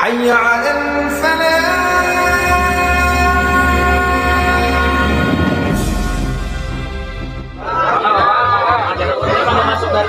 حي على الفلاح kalau masuk dari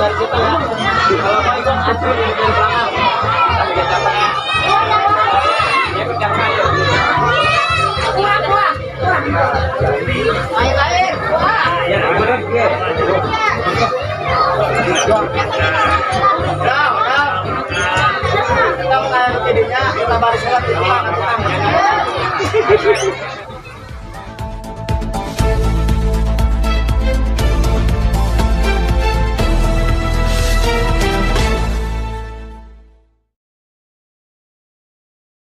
dari situ ya, kalau mau ikut antri di belakang kita dapat ya ya ya benar ya. Kita bukan jadinya, kita baris belakang orang.